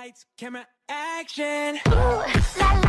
Lights, camera, action. Ooh, la la.